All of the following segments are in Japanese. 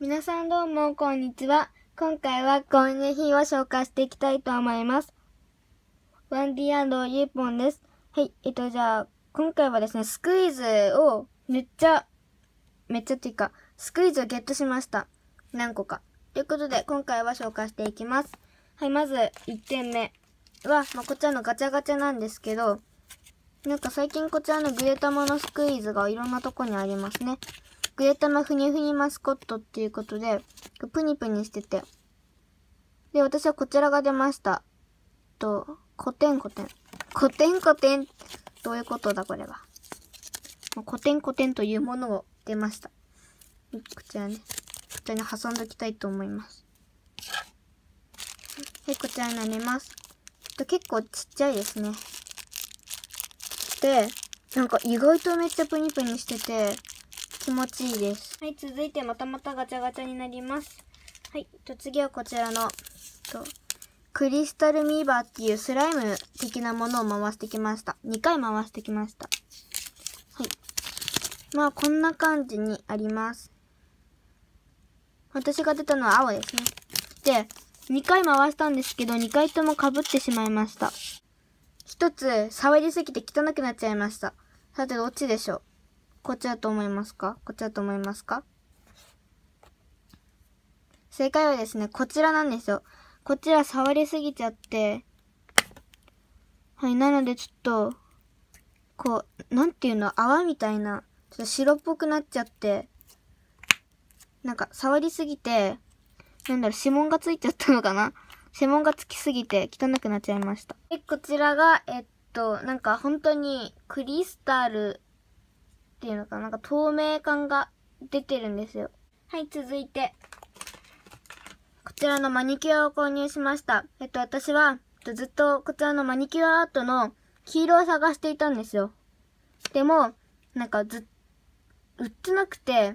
皆さんどうも、こんにちは。今回は購入品を紹介していきたいと思います。ワンディユーポンです。はい、えっと、じゃあ、今回はですね、スクイーズをめっちゃ、めっちゃっていうか、スクイーズをゲットしました。何個か。ということで、今回は紹介していきます。はい、まず、1点目は、まあ、こちらのガチャガチャなんですけど、なんか最近こちらのグレタマのスクイーズがいろんなとこにありますね。グレタマふにふにマスコットっていうことで、プニプニしてて。で、私はこちらが出ました。と、コテンコテン。コテンコテン。どういうことだこれは。コテンコテンというものを出ました。こちらね。こちらに挟んどきたいと思います。はい、こちらになります。結構ちっちゃいですね。で、なんか意外とめっちゃプニプニしてて、気持ちいいです。はい、続いてまたまたガチャガチャになります。はい、と次はこちらの、と、クリスタルミーバーっていうスライム的なものを回してきました。2回回してきました。はい。まあ、こんな感じにあります。私が出たのは青ですね。で、2回回したんですけど、2回とも被ってしまいました。一つ、触りすぎて汚くなっちゃいました。さて、どっちでしょう？こっちだと思いますか？こっちだと思いますか？正解はですね、こちらなんですよ。こちら触りすぎちゃって、はい、なのでちょっと、こう、なんていうの、泡みたいな、ちょっと白っぽくなっちゃって、なんか触りすぎて、なんだろう、指紋がついちゃったのかな？指紋がつきすぎて汚くなっちゃいました。で、こちらが、えっと、なんか本当にクリスタルっていうのかな、なんか透明感が出てるんですよ。はい、続いて。こちらのマニキュアを購入しました。えっと、私は、ずっとこちらのマニキュアアートの黄色を探していたんですよ。でも、なんかず、売ってなくて、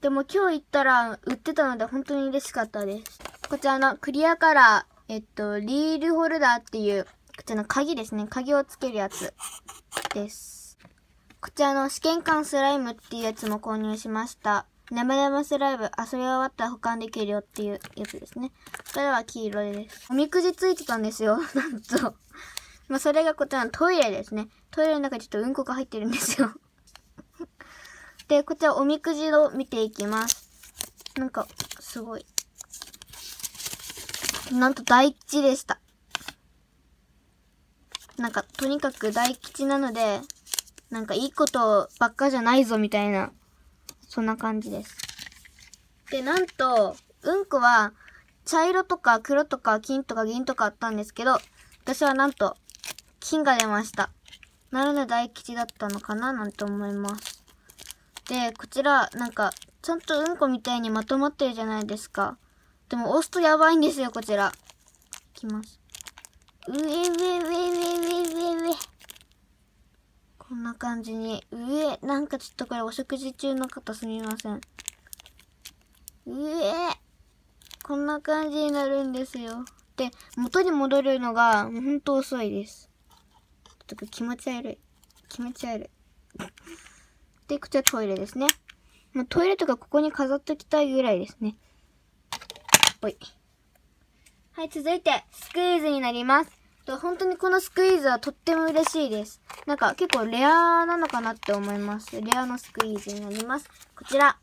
でも今日行ったら売ってたので本当に嬉しかったです。こちらのクリアカラー、えっと、リールホルダーっていう、こちらの鍵ですね。鍵をつけるやつです。こちらの試験管スライムっていうやつも購入しました。生々スライム、あ、それ終わったら保管できるよっていうやつですね。これは黄色です。おみくじついてたんですよ。なんと。まあ、それがこちらのトイレですね。トイレの中にちょっとうんこが入ってるんですよ。で、こちらおみくじを見ていきます。なんか、すごい。なんと大吉でした。なんか、とにかく大吉なので、なんかいいことばっかじゃないぞみたいな、そんな感じです。で、なんと、うんこは、茶色とか黒とか金とか銀とかあったんですけど、私はなんと、金が出ました。なので大吉だったのかななんて思います。で、こちら、なんか、ちゃんとうんこみたいにまとまってるじゃないですか。でも押すとやばいんですよ、こちら。いきます。うえうえうえうえうえうえうえ。こんな感じに。上、なんかちょっとこれお食事中の方すみません。上、こんな感じになるんですよ。で、元に戻るのが、ほんと遅いです。ちょっと気持ち悪い。気持ち悪い。で、こちらトイレですね。まあ、トイレとかここに飾っときたいぐらいですね。ほい。はい、続いて、スクイーズになります。と本当にこのスクイーズはとっても嬉しいです。なんか結構レアなのかなって思います。レアのスクイーズになります。こちら。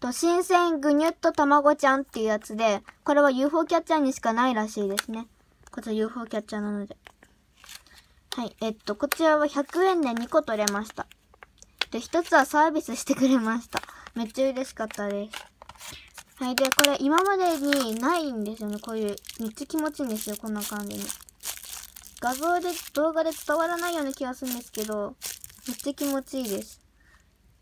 と、新鮮ぐにゅっと卵ちゃんっていうやつで、これは UFO キャッチャーにしかないらしいですね。こちら UFO キャッチャーなので。はい。えっと、こちらは100円で2個取れました。で、1つはサービスしてくれました。めっちゃ嬉しかったです。はい。で、これ今までにないんですよね。こういう、めっちゃ気持ちいいんですよ。こんな感じに。画像で、動画で伝わらないような気がするんですけど、めっちゃ気持ちいいです。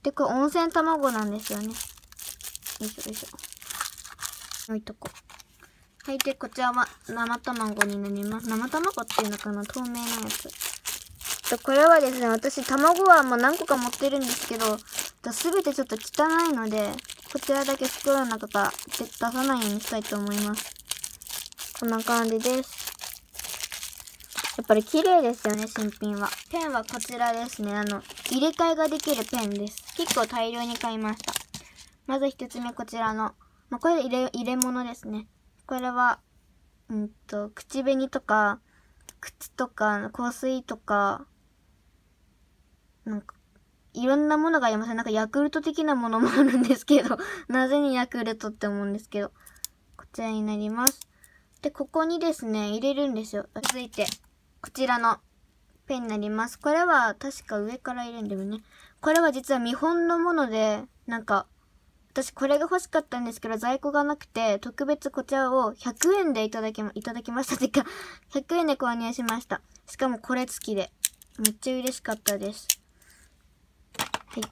で、これ温泉卵なんですよね。よいしょよいしょ。置いとこう。はい、で、こちらは生卵になります。生卵っていうのかな？透明なやつ。と、これはですね、私、卵はもう何個か持ってるんですけど、すべてちょっと汚いので、こちらだけ袋の中から出さないようにしたいと思います。こんな感じです。やっぱり綺麗ですよね、新品は。ペンはこちらですね。あの、入れ替えができるペンです。結構大量に買いました。まず一つ目こちらの、まあ、これ入れ、入れ物ですね。これは、うんと、口紅とか、靴とか、香水とか、なんか、いろんなものがありますね。なんかヤクルト的なものもあるんですけど、なぜにヤクルトって思うんですけど、こちらになります。で、ここにですね、入れるんですよ。続いて、こちらのペンになります。これは確か上から入れるんだよね。これは実は見本のもので、なんか、私これが欲しかったんですけど、在庫がなくて、特別こちらを100円でいただき、いただきましたっ。てか、100円で購入しました。しかもこれ付きで。めっちゃ嬉しかったです。はい。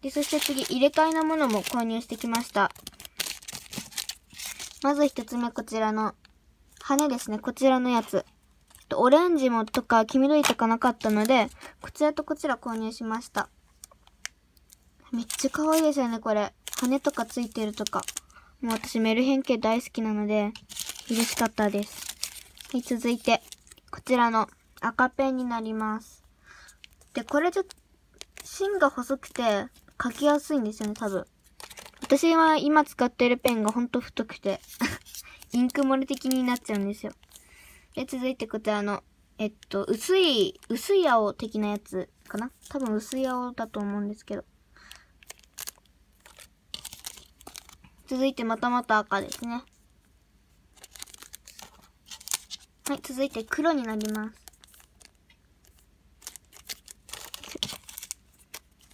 で、そして次、入れ替えのものも購入してきました。まず一つ目、こちらの、羽ですね。こちらのやつ。オレンジもとか黄緑とかなかったので、こちらとこちら購入しました。めっちゃ可愛いですよね、これ。羽とかついてるとか。もう私メルヘン系大好きなので、嬉しかったです。はい、続いて、こちらの赤ペンになります。で、これちょっと、芯が細くて書きやすいんですよね、多分。私は今使ってるペンがほんと太くて インク漏れ的になっちゃうんですよ。で、続いてこちらの、えっと、薄い、薄い青的なやつかな？多分薄い青だと思うんですけど。続いてまたまた赤ですね。はい、続いて黒になります。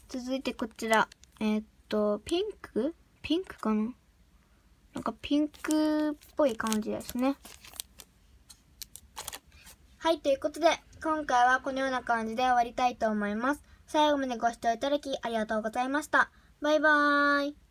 続いてこちら。えー、っと、ピンク？ピンクかな？なんかピンクっぽい感じですね。はい、ということで、今回はこのような感じで終わりたいと思います。最後までご視聴いただきありがとうございました。バイバーイ。